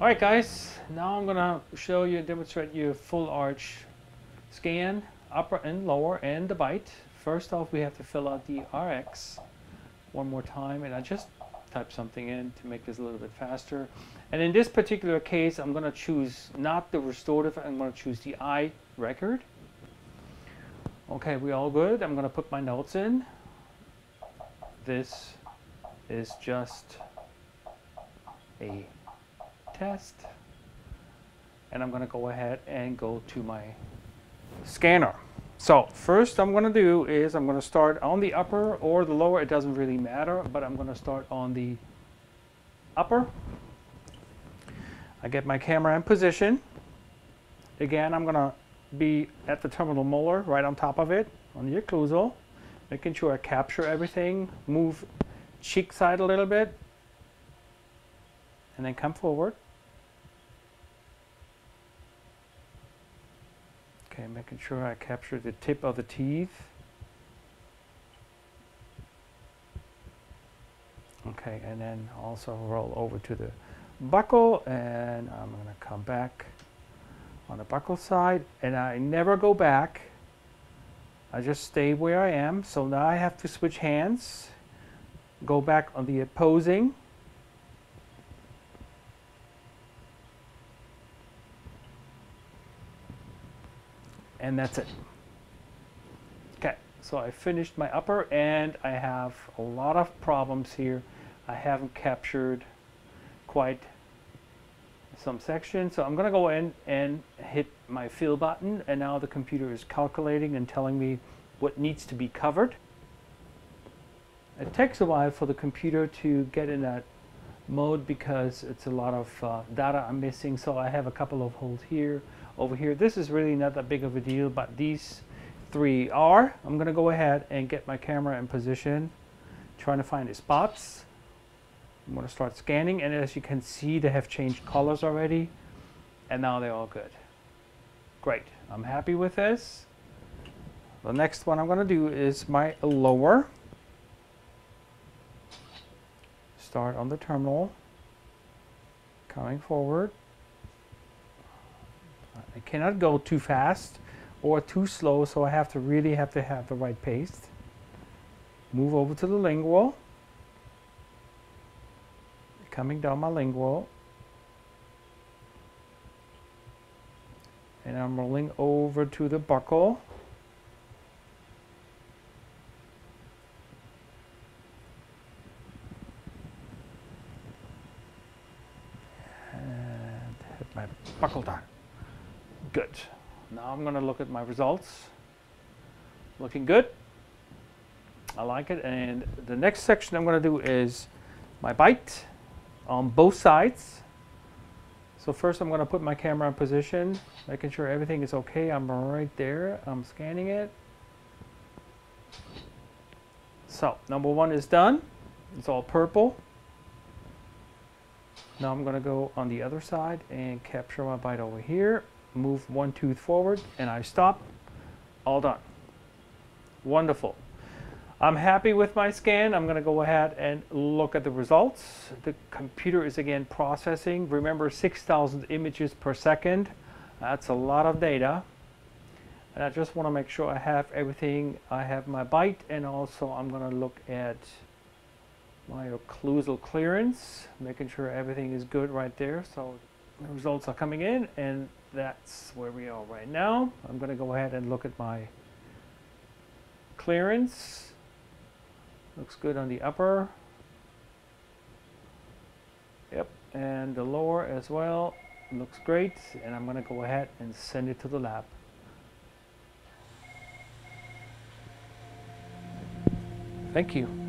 All right, guys, now I'm gonna show you, and demonstrate you full arch scan, upper and lower, and the bite. First off, we have to fill out the RX one more time, and I just type something in to make this a little bit faster. And in this particular case, I'm gonna choose not the restorative, I'm gonna choose the I record. Okay, we all good? I'm gonna put my notes in. This is just a test. And I'm going to go ahead and go to my scanner. So first I'm going to do is I'm going to start on the upper or the lower. It doesn't really matter, but I'm going to start on the upper. I get my camera in position. Again, I'm going to be at the terminal molar right on top of it on the occlusal, making sure I capture everything, move cheek side a little bit, and then come forward. Okay, making sure I capture the tip of the teeth. Okay, and then also roll over to the buccal and I'm going to come back on the buccal side and I never go back. I just stay where I am. So now I have to switch hands, go back on the opposing and that's it. Okay, so I finished my upper and I have a lot of problems here. I haven't captured quite some sections. So I'm going to go in and hit my fill button and now the computer is calculating and telling me what needs to be covered. It takes a while for the computer to get in that mode because it's a lot of uh, data I'm missing. So I have a couple of holes here, over here. This is really not that big of a deal, but these three are. I'm going to go ahead and get my camera in position, trying to find the spots. I'm going to start scanning, and as you can see, they have changed colors already, and now they're all good. Great. I'm happy with this. The next one I'm going to do is my lower. Start on the terminal, coming forward. I cannot go too fast or too slow, so I have to really have to have the right pace. Move over to the lingual. Coming down my lingual. And I'm rolling over to the buccal. And hit my buccal down. Good. Now I'm going to look at my results. Looking good. I like it. And the next section I'm going to do is my bite on both sides. So first I'm going to put my camera in position, making sure everything is okay. I'm right there. I'm scanning it. So number one is done. It's all purple. Now I'm going to go on the other side and capture my bite over here move one tooth forward and I stop. All done. Wonderful. I'm happy with my scan. I'm going to go ahead and look at the results. The computer is again processing. Remember 6,000 images per second. That's a lot of data. And I just want to make sure I have everything. I have my bite and also I'm going to look at my occlusal clearance, making sure everything is good right there. So the results are coming in and that's where we are right now. I'm going to go ahead and look at my clearance. Looks good on the upper. Yep, and the lower as well. Looks great. And I'm going to go ahead and send it to the lab. Thank you.